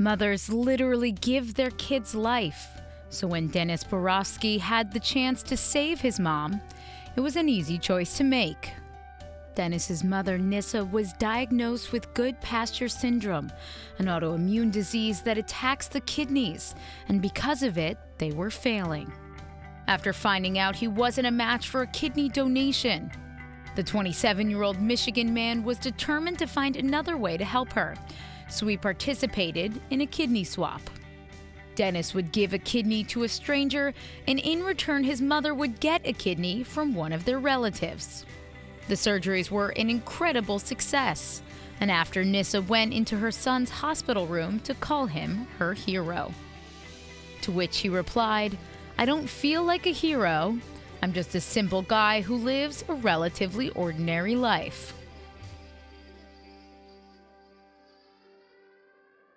Mothers literally give their kids life. So when Dennis Borofsky had the chance to save his mom, it was an easy choice to make. Dennis's mother, Nisa, was diagnosed with good Goodpasture syndrome, an autoimmune disease that attacks the kidneys, and because of it, they were failing. After finding out he wasn't a match for a kidney donation, the 27 year old Michigan man was determined to find another way to help her, so he participated in a kidney swap. Dennis would give a kidney to a stranger, and in return, his mother would get a kidney from one of their relatives. The surgeries were an incredible success, and after Nisa went into her son's hospital room to call him her hero. To which he replied, I don't feel like a hero. I'm just a simple guy who lives a relatively ordinary life.